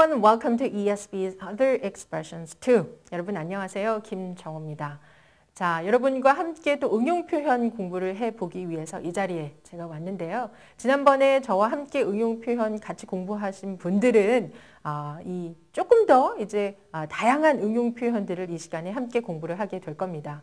everyone. Welcome to ESB's Other Expressions 2. 여러분 안녕하세요. 김정호입니다. 자, 여러분과 함께 또 응용 표현 공부를 해보기 위해서 이 자리에 제가 왔는데요. 지난번에 저와 함께 응용 표현 같이 공부하신 분들은 아, 이 조금 더 이제 아, 다양한 응용 표현들을 이 시간에 함께 공부를 하게 될 겁니다.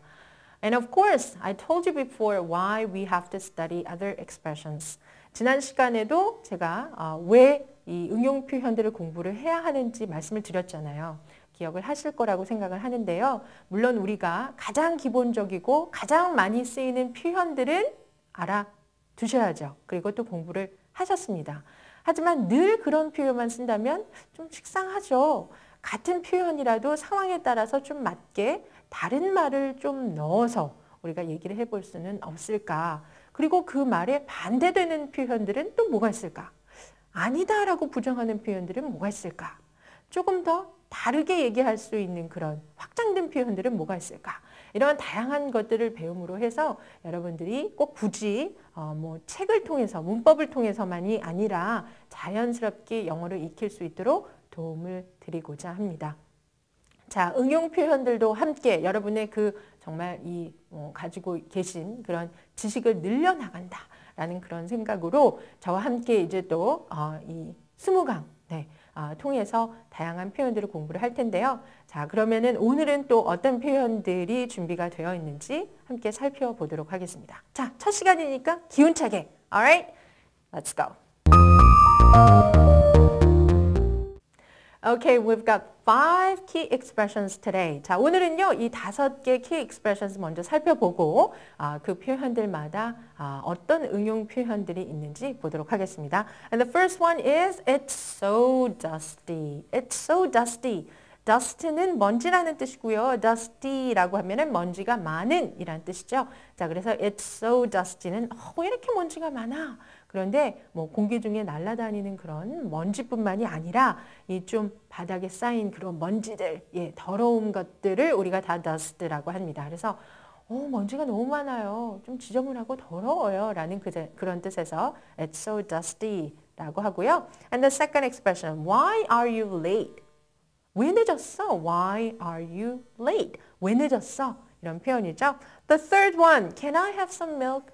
And of course, I told you before why we have to study other expressions. 지난 시간에도 제가 아, 왜 이 응용 표현들을 공부를 해야 하는지 말씀을 드렸잖아요. 기억을 하실 거라고 생각을 하는데요. 물론 우리가 가장 기본적이고 가장 많이 쓰이는 표현들은 알아두셔야죠. 그리고 또 공부를 하셨습니다. 하지만 늘 그런 표현만 쓴다면 좀 식상하죠. 같은 표현이라도 상황에 따라서 좀 맞게 다른 말을 좀 넣어서 우리가 얘기를 해볼 수는 없을까. 그리고 그 말에 반대되는 표현들은 또 뭐가 있을까? 아니다라고 부정하는 표현들은 뭐가 있을까? 조금 더 다르게 얘기할 수 있는 그런 확장된 표현들은 뭐가 있을까? 이런 다양한 것들을 배움으로 해서 여러분들이 꼭 굳이 어 뭐 책을 통해서 문법을 통해서만이 아니라 자연스럽게 영어를 익힐 수 있도록 도움을 드리고자 합니다. 자, 응용 표현들도 함께 여러분의 그 정말 이뭐 가지고 계신 그런 지식을 늘려나간다 라는 그런 생각으로 저와 함께 이제 또이 어, 스무 강 네, 어, 통해서 다양한 표현들을 공부를 할 텐데요. 자, 그러면은 오늘은 또 어떤 표현들이 준비가 되어 있는지 함께 살펴보도록 하겠습니다. 자, 첫 시간이니까 기운차게. Alright? Let's go. Okay, we've got five key expressions today. 자, 오늘은요, 이 다섯 개 key expressions 먼저 살펴보고 아, 그 표현들마다 아, 어떤 응용 표현들이 있는지 보도록 하겠습니다. And the first one is It's so dusty. It's so dusty. dust는 먼지라는 뜻이고요. dusty라고 하면은 먼지가 많은 이란 뜻이죠. 자, 그래서 it's so dusty는 어, 왜 이렇게 먼지가 많아? 그런데 뭐 공기 중에 날아다니는 그런 먼지뿐만이 아니라 이 좀 바닥에 쌓인 그런 먼지들, 예, 더러운 것들을 우리가 다 dust라고 합니다. 그래서 어, 먼지가 너무 많아요. 좀 지저분하고 더러워요. 라는 그, 그런 뜻에서 it's so dusty 라고 하고요. And the second expression, why are you late? 왜 늦었어? Why are you late? 왜 늦었어? 이런 표현이죠. The third one, can I have some milk?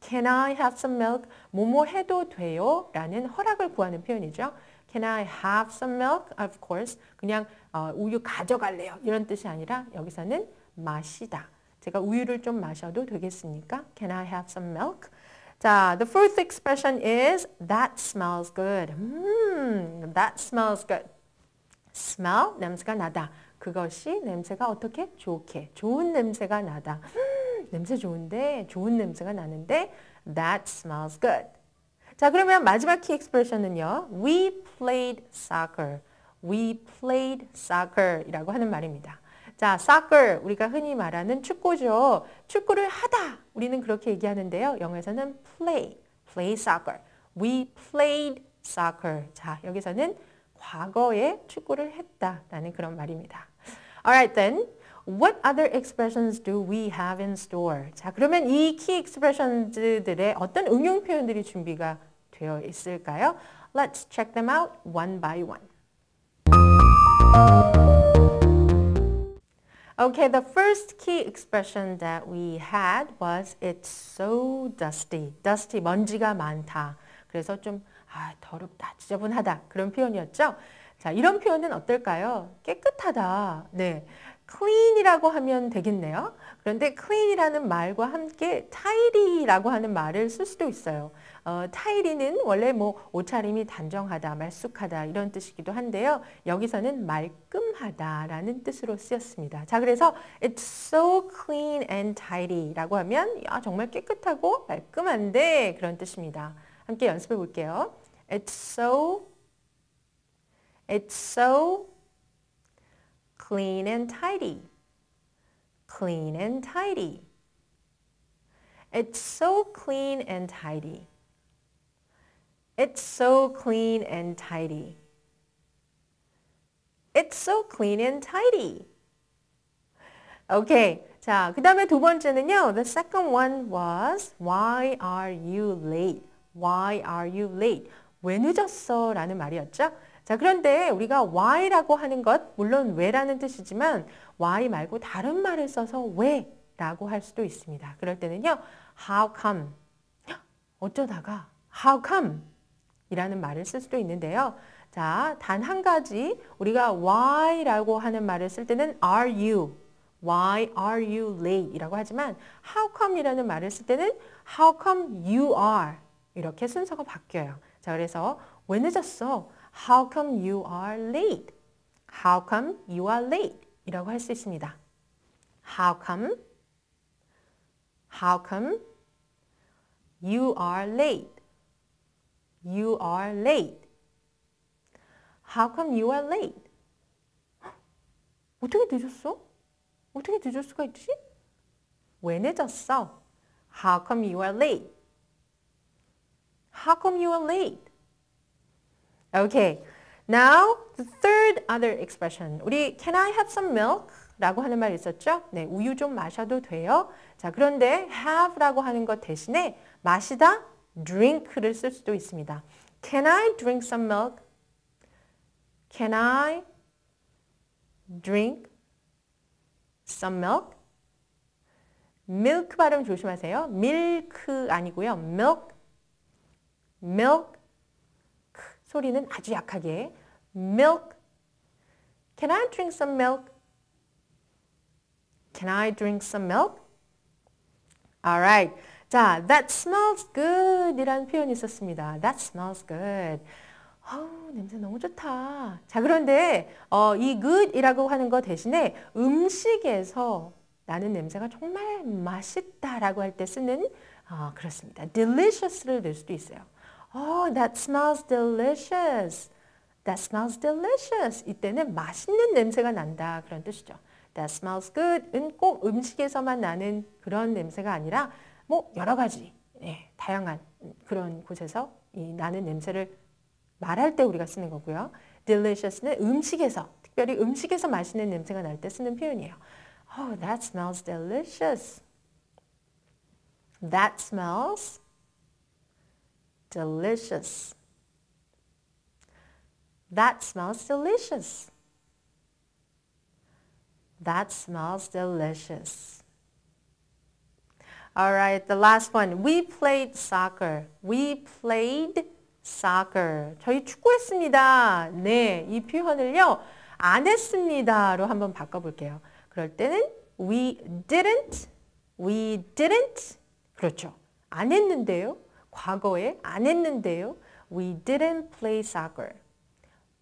Can I have some milk? 뭐뭐 해도 돼요? 라는 허락을 구하는 표현이죠. Can I have some milk? Of course. 그냥 어, 우유 가져갈래요. 이런 뜻이 아니라 여기서는 마시다. 제가 우유를 좀 마셔도 되겠습니까? Can I have some milk? 자, the fourth expression is that smells good. 음, that smells good. smell, 냄새가 나다. 그것이 냄새가 어떻게? 좋게. 좋은 냄새가 나다. 냄새 좋은데 좋은 냄새가 나는데 that smells good. 자 그러면 마지막 키 expression은요. We played soccer. We played soccer 이라고 하는 말입니다. 자, soccer 우리가 흔히 말하는 축구죠. 축구를 하다 우리는 그렇게 얘기하는데요. 영어에서는 play, play soccer. We played soccer. 자, 여기서는 과거에 축구를 했다라는 그런 말입니다. Alright then. What other expressions do we have in store? 자, 그러면 이 key expressions들의 어떤 응용 표현들이 준비가 되어 있을까요? Let's check them out one by one. Okay, the first key expression that we had was it's so dusty. dusty, 먼지가 많다. 그래서 좀 아, 더럽다, 지저분하다 그런 표현이었죠. 자, 이런 표현은 어떨까요? 깨끗하다. 네. Clean이라고 하면 되겠네요. 그런데 clean이라는 말과 함께 tidy라고 하는 말을 쓸 수도 있어요. 어, tidy는 원래 뭐 옷차림이 단정하다, 말쑥하다 이런 뜻이기도 한데요. 여기서는 말끔하다라는 뜻으로 쓰였습니다. 자, 그래서 it's so clean and tidy라고 하면 야, 정말 깨끗하고 말끔한데 그런 뜻입니다. 함께 연습해 볼게요. It's so It's so clean and tidy. Clean and tidy. It's so clean and tidy. It's so clean and tidy. It's so clean and tidy. Okay. 자, 그 다음에 두 번째는요. The second one was Why are you late? Why are you late? 왜 늦었어? 라는 말이었죠. 자, 그런데 우리가 why라고 하는 것, 물론 왜라는 뜻이지만 why 말고 다른 말을 써서 왜 라고 할 수도 있습니다. 그럴 때는요, how come, 어쩌다가 how come 이라는 말을 쓸 수도 있는데요. 자, 단 한 가지 우리가 why라고 하는 말을 쓸 때는 are you, why are you late 이라고 하지만 how come 이라는 말을 쓸 때는 how come you are 이렇게 순서가 바뀌어요. 자, 그래서 왜 늦었어? How come you are late? How come you are late? 이라고 할 수 있습니다. How come? How come you are late? You are late. How come you are late? 어떻게 늦었어? 어떻게 늦을 수가 있지? 왜 늦었어? How come you are late? How come you are late? Okay. Now, the third other expression. 우리 can I have some milk? 라고 하는 말 있었죠? 네, 우유 좀 마셔도 돼요. 자, 그런데 have라고 하는 것 대신에 마시다 drink를 쓸 수도 있습니다. Can I drink some milk? Can I drink some milk? milk 발음 조심하세요. milk 아니고요. milk, milk 소리는 아주 약하게 milk. Can I drink some milk? Can I drink some milk? Alright. 자, that smells good 이라는 표현이 있었습니다. That smells good. 어우, 냄새 너무 좋다. 자, 그런데 어, 이 good이라고 하는 것 대신에 음식에서 나는 냄새가 정말 맛있다라고 할 때 쓰는 어, 그렇습니다. delicious를 넣을 수도 있어요. Oh, that smells delicious. That smells delicious. 이때는 맛있는 냄새가 난다 그런 뜻이죠. That smells good은 꼭 음식에서만 나는 그런 냄새가 아니라 뭐 여러 가지 네, 다양한 그런 곳에서 이 나는 냄새를 말할 때 우리가 쓰는 거고요. delicious는 음식에서 특별히 음식에서 맛있는 냄새가 날 때 쓰는 표현이에요. Oh, that smells delicious. That smells delicious. That smells delicious. That smells delicious. All right, the last one. We played soccer. We played soccer. 저희 축구했습니다. 네, 이 표현을요. 안 했습니다로 한번 바꿔볼게요. 그럴 때는 we didn't, we didn't. 그렇죠. 안 했는데요. 과거에 안 했는데요. We didn't play soccer.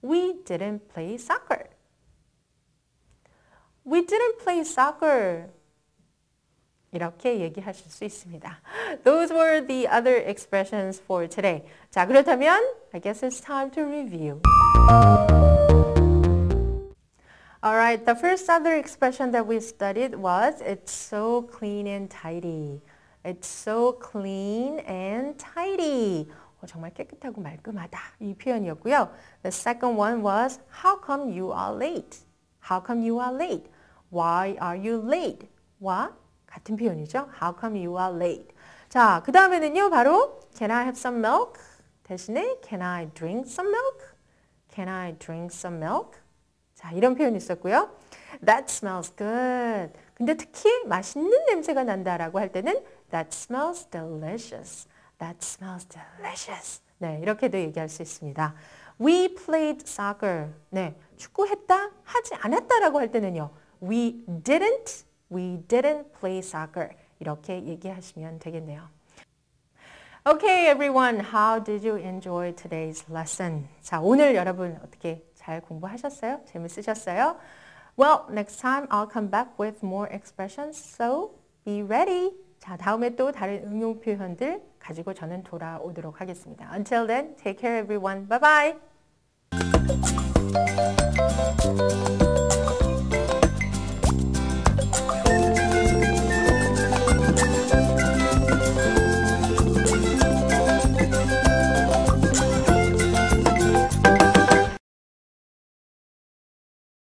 We didn't play soccer. We didn't play soccer. 이렇게 얘기하실 수 있습니다. Those were the other expressions for today. 자, 그렇다면 I guess it's time to review. Alright, the first other expression that we studied was it's so clean and tidy. It's so clean and tidy. 어, 정말 깨끗하고 말끔하다. 이 표현이었고요. The second one was How come you are late? How come you are late? Why are you late? 와 같은 표현이죠. How come you are late? 자, 그 다음에는요. 바로 Can I have some milk? 대신에 Can I drink some milk? Can I drink some milk? 자, 이런 표현이 있었고요. That smells good. 근데 특히 맛있는 냄새가 난다라고 할 때는 That smells delicious. That smells delicious. 네, 이렇게도 얘기할 수 있습니다. We played soccer. 네, 축구했다, 하지 않았다라고 할 때는요. We didn't, we didn't play soccer. 이렇게 얘기하시면 되겠네요. Okay, everyone. How did you enjoy today's lesson? 자, 오늘 여러분 어떻게 잘 공부하셨어요? 재밌으셨어요? Well, next time I'll come back with more expressions, so be ready. 자, 다음에 또 다른 응용 표현들 가지고 저는 돌아오도록 하겠습니다. Until then, take care everyone. Bye bye.